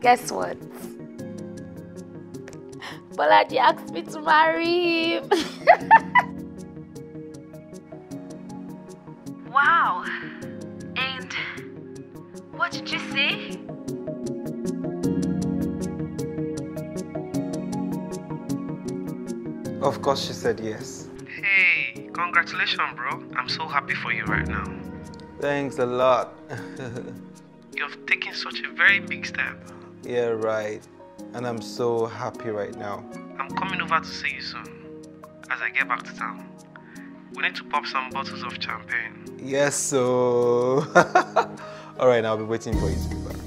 Guess what? Bolaji asked me to marry him. wow. And what did you say? Of course she said yes. Hey, congratulations, bro. I'm so happy for you right now. Thanks a lot. You've taken such a very big step. Yeah, right. And I'm so happy right now. I'm coming over to see you soon. As I get back to town. We need to pop some bottles of champagne. Yes, so. Alright, I'll be waiting for you to be back.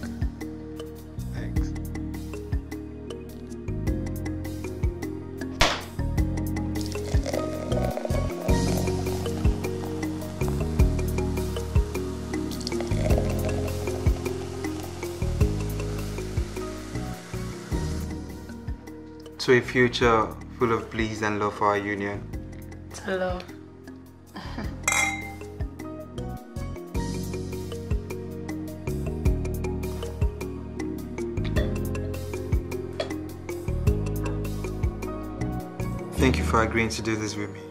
To a future full of bliss and love for our union. To love. Thank you for agreeing to do this with me.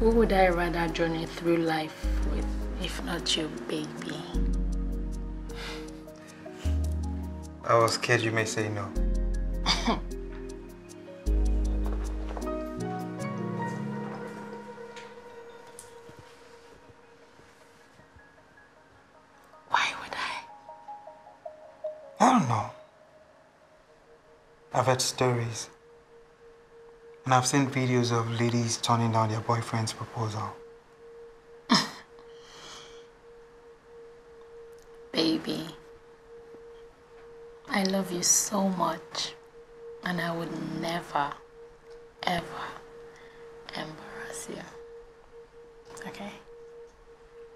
Who would I rather journey through life with if not you, baby? I was scared you may say no. Why would I? I don't know. I've heard stories. And I've seen videos of ladies turning down their boyfriend's proposal. Baby, I love you so much, and I would never, ever embarrass you. Okay?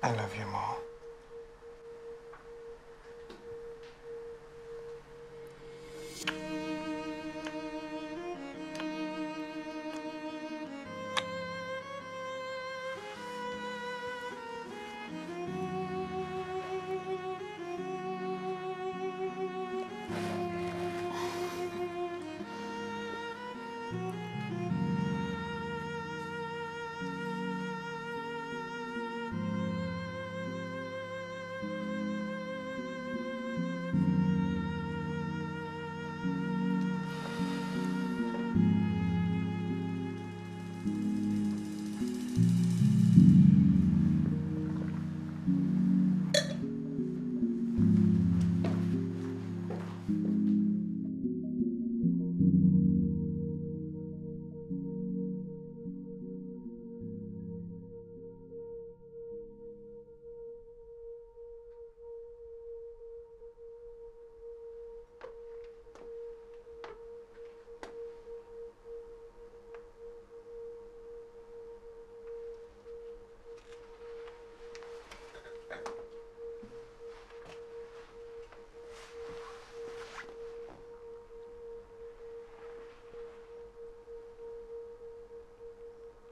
I love you more.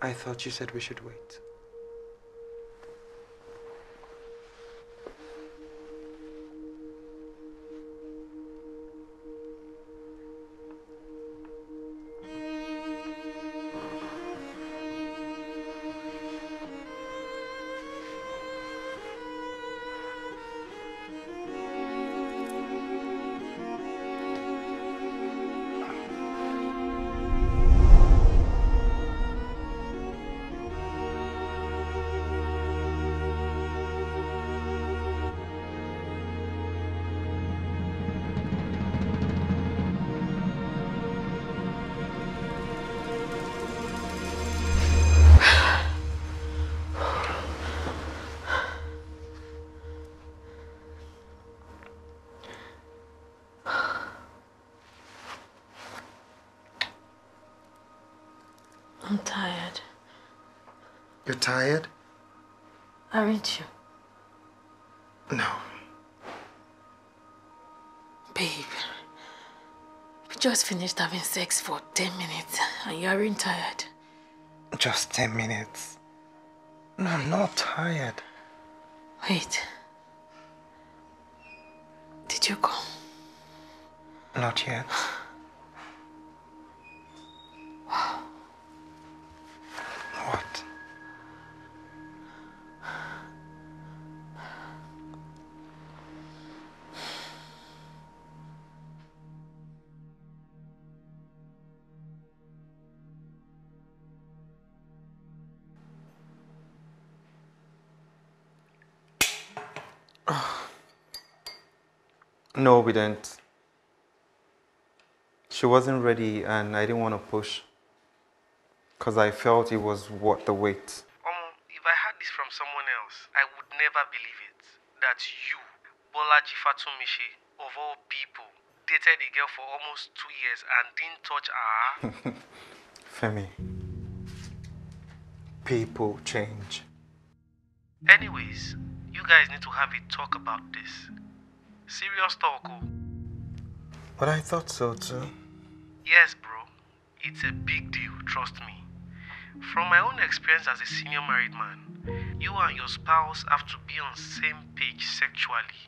I thought you said we should wait. I'm tired. You're tired? Aren't you? No. Babe, we just finished having sex for 10 minutes and you aren't tired. Just 10 minutes. No, I'm not tired. Wait. Did you come? Not yet. No, we didn't. She wasn't ready and I didn't want to push. Because I felt it was worth the wait. Um, if I heard this from someone else, I would never believe it. That you, Bolaji Fatumishi, of all people, dated a girl for almost two years and didn't touch her. Femi. People change. Anyways, you guys need to have a talk about this. Serious talk, oh. But I thought so too. Yes, bro. It's a big deal, trust me. From my own experience as a senior married man, you and your spouse have to be on the same page sexually.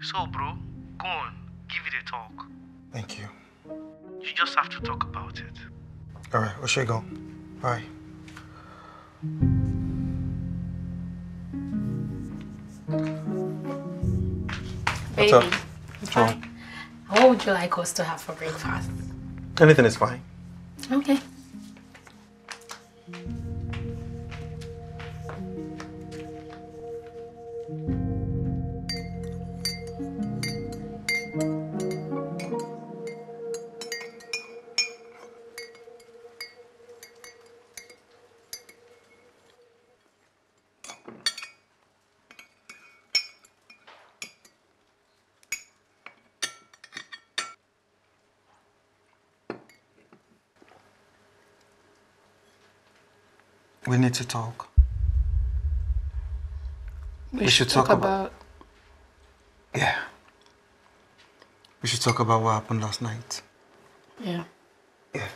So, bro, go on, give it a talk. Thank you. You just have to talk about it. Alright, we should go. Bye. Baby. up? What's hi. What would you like us to have for breakfast? Anything is fine. Okay. We need to talk. We, should talk about- Yeah. We should talk about what happened last night. Yeah. Yeah.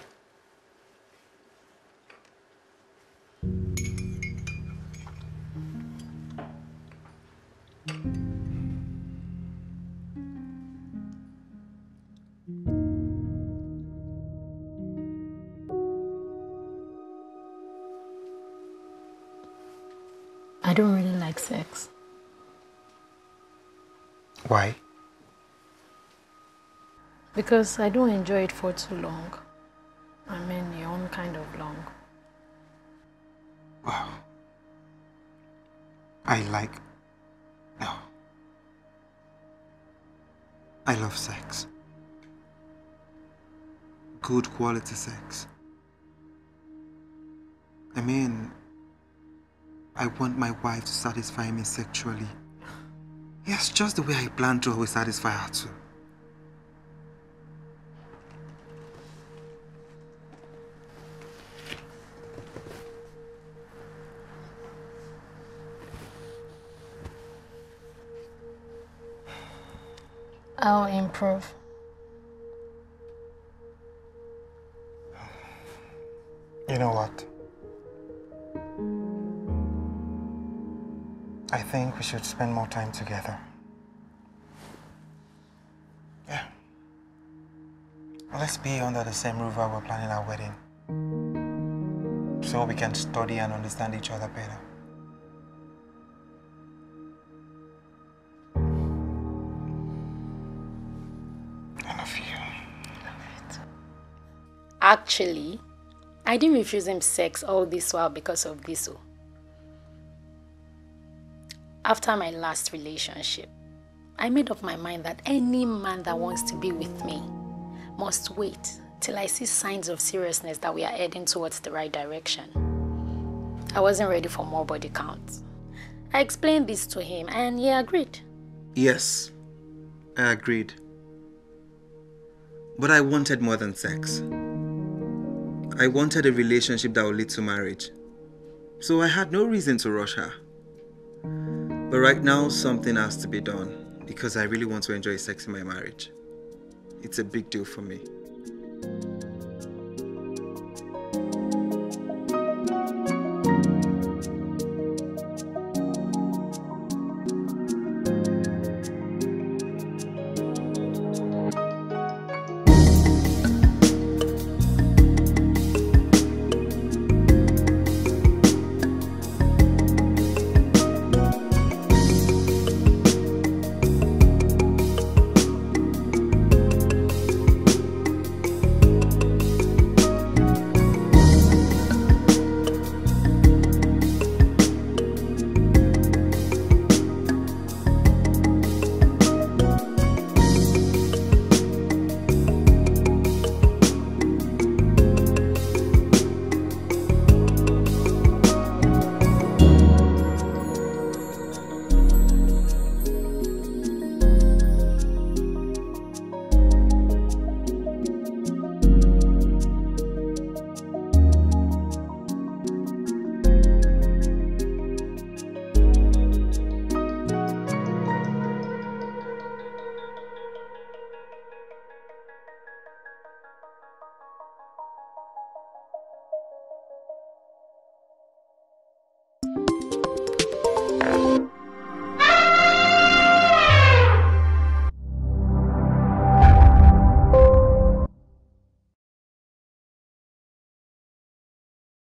I don't really like sex. Why? Because I don't enjoy it for too long. I mean, your own kind of long. Wow. I like. No. I love sex. Good quality sex. I mean, I want my wife to satisfy me sexually. Yes, just the way I plan to always satisfy her too. I'll improve. You know what? Think we should spend more time together. Yeah. Let's be under the same roof while we're planning our wedding. So we can study and understand each other better. Actually, I didn't refuse him sex all this while because of this. Oh. After my last relationship, I made up my mind that any man that wants to be with me must wait till I see signs of seriousness that we are heading towards the right direction. I wasn't ready for more body counts. I explained this to him and he agreed. Yes, I agreed. But I wanted more than sex. I wanted a relationship that would lead to marriage. So I had no reason to rush her. But right now, something has to be done because I really want to enjoy sex in my marriage. It's a big deal for me.